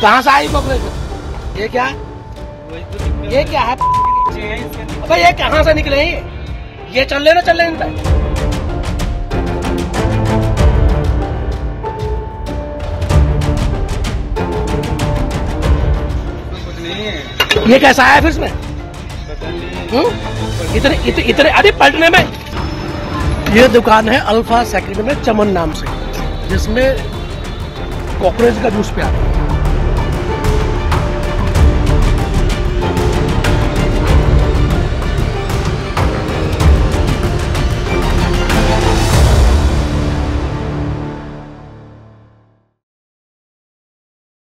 कहाँ से आई बकरे? ये क्या? ये क्या है? अबे, ये कहाँ से निकले ये? ये चल ले ना, चल ले इन पे ये कैसा आया फिर इसमें? हम्म? इतने इतने इतने, अरे पलटने में। ये दुकान है अल्फ़ा सेकंड में चमन नाम से, जिसमें कॉकरोच का जूस प्यार है